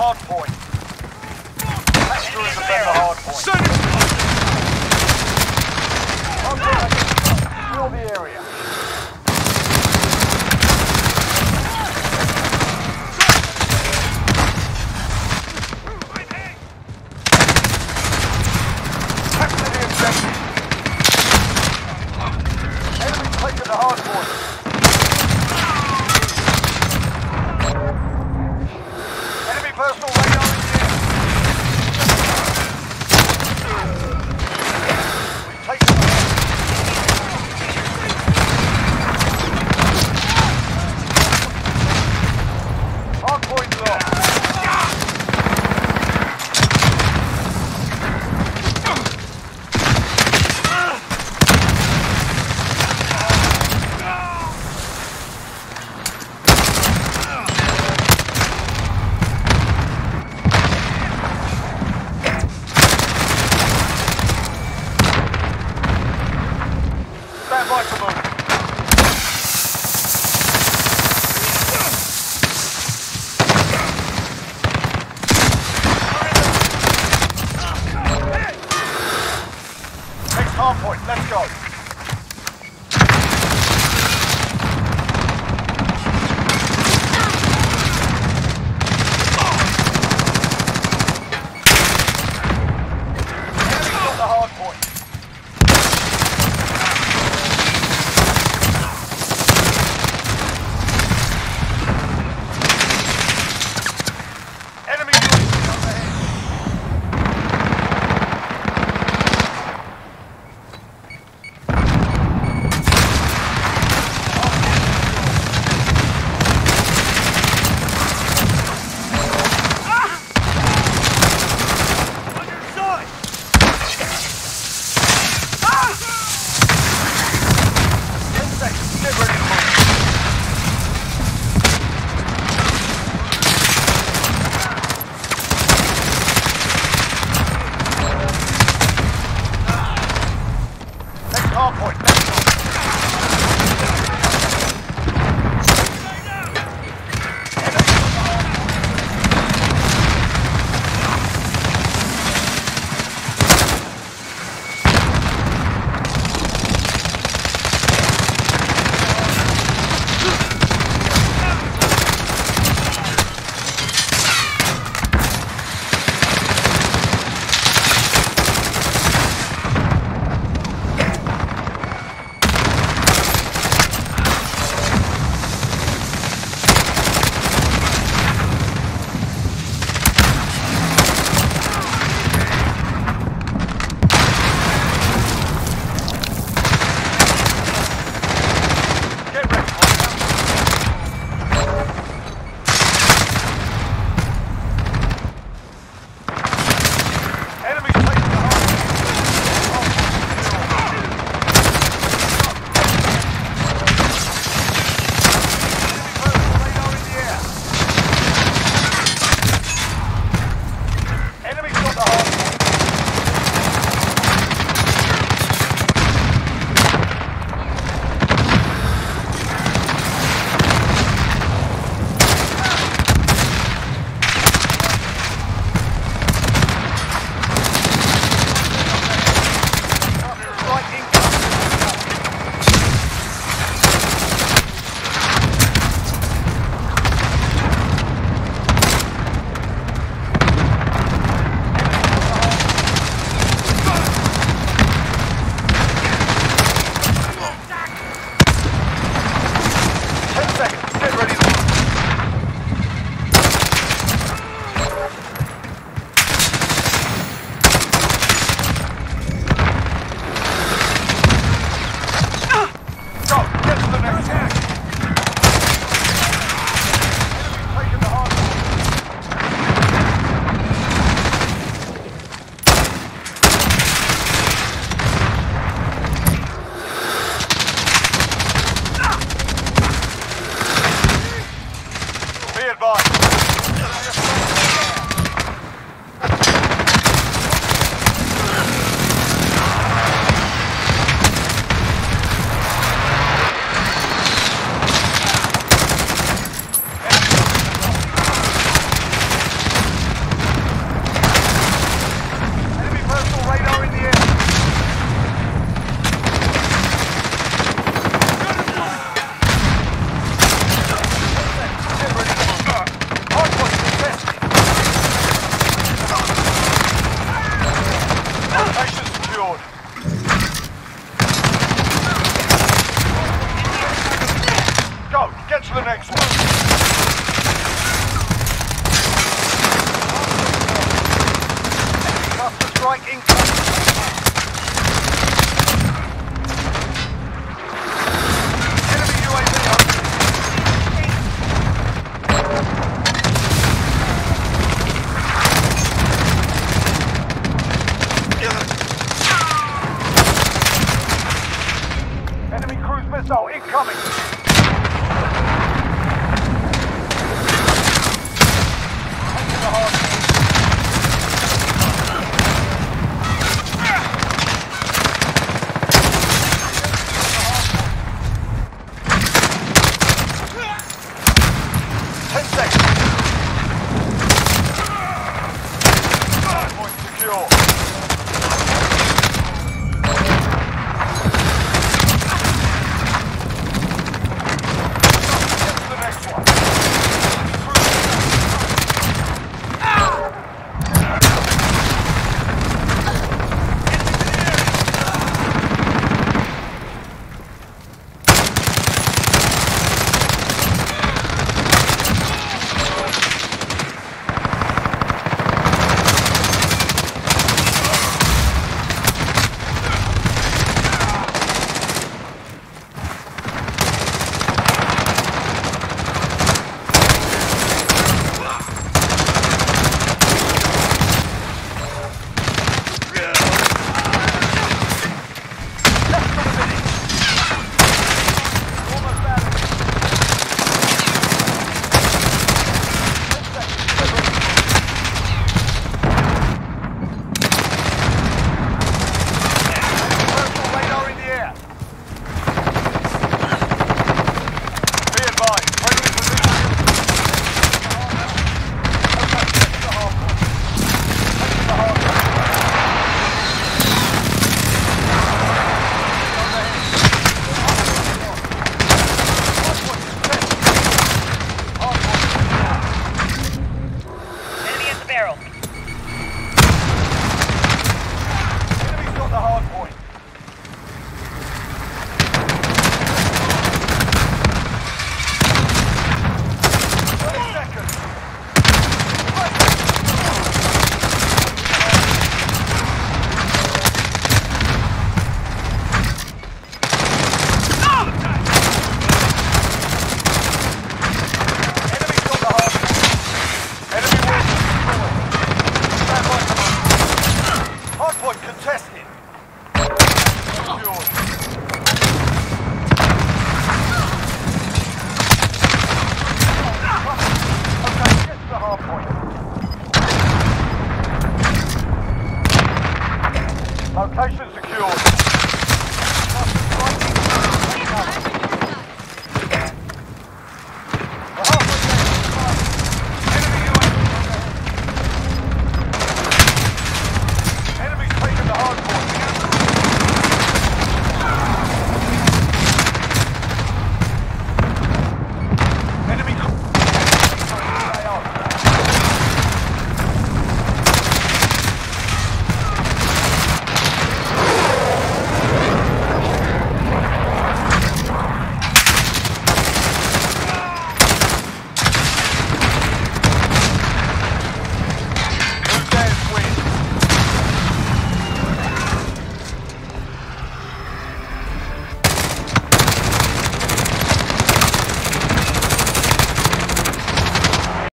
hard point. Extras defend the hard point. Second. Secure the area. hardpoint. next. Charles.